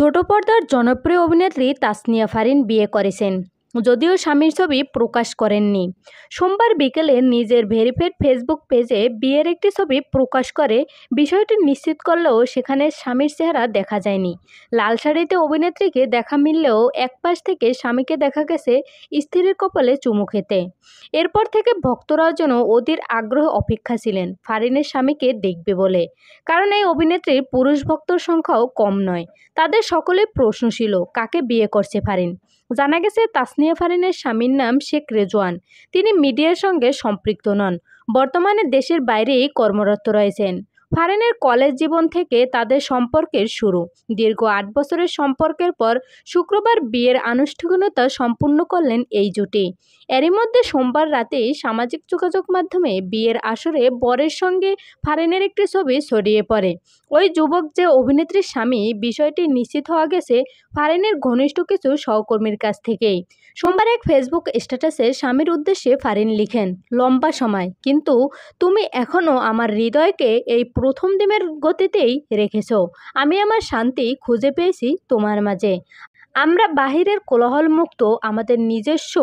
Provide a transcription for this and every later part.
ছোট পর্দার জনপ্রিয় অভিনেত্রী তাসনিয়া ফারিন বিয়ে করেছেন। যদিও স্বামীর ছবি প্রকাশ করেননি। সোমবার বিকেলে নিজের ভেরিফাইড ফেসবুক পেজে বিয়ের একটি ছবি প্রকাশ করে বিষয়টি নিশ্চিত করলেও সেখানে স্বামীর চেহারা দেখা যায়নি। লাল শাড়িতে অভিনেত্রীকে দেখা মিললেও এক পাশ থেকে স্বামীকে দেখা গেছে স্ত্রীর কপালে চুমু খেতে। এরপর থেকে ভক্তরাও যেন অধীর আগ্রহ অপেক্ষা ছিলেন, ফারিনের স্বামীকে দেখবে বলে। কারণ এই অভিনেত্রীর পুরুষ ভক্তর সংখ্যাও কম নয়। তাদের সকলে প্রশ্ন ছিল, কাকে বিয়ে করছে ফারিন? জানা গেছে তাসনিয়া ফারিনের স্বামীর নাম শেখ রেজওয়ান। তিনি মিডিয়ার সঙ্গে সম্পৃক্ত নন। বর্তমানে দেশের বাইরেই কর্মরত রয়েছেন। ফারিনের কলেজ জীবন থেকে তাদের সম্পর্কের শুরু। দীর্ঘ আট বছরের সম্পর্কের পর শুক্রবার বিয়ের আনুষ্ঠানিকতা সম্পূর্ণ করলেন এই জুটি। এরই মধ্যে সোমবার রাতেই সামাজিক যোগাযোগ মাধ্যমে বিয়ের আসরে বরের সঙ্গে ফারেনের একটি ছবি ছড়িয়ে পড়ে। ওই যুবক যে অভিনেত্রীর স্বামী, বিষয়টি নিশ্চিত হওয়া গেছে ফারেনের ঘনিষ্ঠ কিছু সহকর্মীর কাছ থেকেই। সোমবার এক ফেসবুক স্ট্যাটাসে স্বামীর উদ্দেশ্যে ফারেন লিখেন, লম্বা সময়, কিন্তু তুমি এখনও আমার হৃদয়কে এই প্রথম দিনের গতিতেই রেখেছ। আমি আমার শান্তি খুঁজে পেয়েছি তোমার মাঝে। আমরা বাহিরের কোলাহলমুক্ত আমাদের নিজস্ব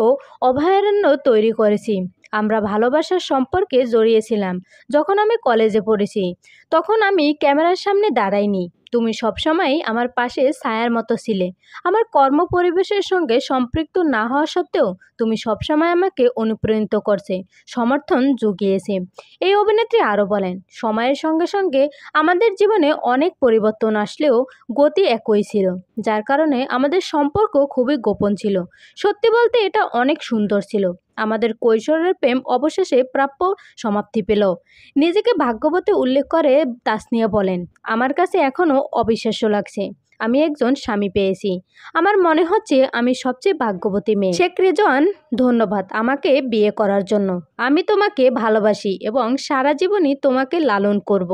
অভয়ারণ্য তৈরি করেছি। আমরা ভালোবাসার সম্পর্কে জড়িয়েছিলাম যখন আমি কলেজে পড়েছি। তখন আমি ক্যামেরার সামনে দাঁড়াইনি। তুমি সবসময় আমার পাশে ছায়ার মতো ছিলে। আমার কর্ম পরিবেশের সঙ্গে সম্পৃক্ত না হওয়া সত্ত্বেও তুমি সবসময় আমাকে অনুপ্রাণিত করছে, সমর্থন জুগিয়েছে। এই অভিনেত্রী আরও বলেন, সময়ের সঙ্গে সঙ্গে আমাদের জীবনে অনেক পরিবর্তন আসলেও গতি একই ছিল, যার কারণে আমাদের সম্পর্ক খুবই গোপন ছিল। সত্যি বলতে এটা অনেক সুন্দর ছিল। আমাদের কৈশোরের প্রেম অবশেষে প্রাপ্য সমাপ্তি পেল। নিজেকে ভাগ্যবতী উল্লেখ করে তাসনিয়া বলেন, আমার কাছে এখনও অবিশ্বাস্য লাগছে। আমি একজন স্বামী পেয়েছি। আমার মনে হচ্ছে আমি সবচেয়ে ভাগ্যবতী মেয়ে। শেখ রেজওয়ান, ধন্যবাদ আমাকে বিয়ে করার জন্য। আমি তোমাকে ভালোবাসি এবং সারা জীবনই তোমাকে লালন করব।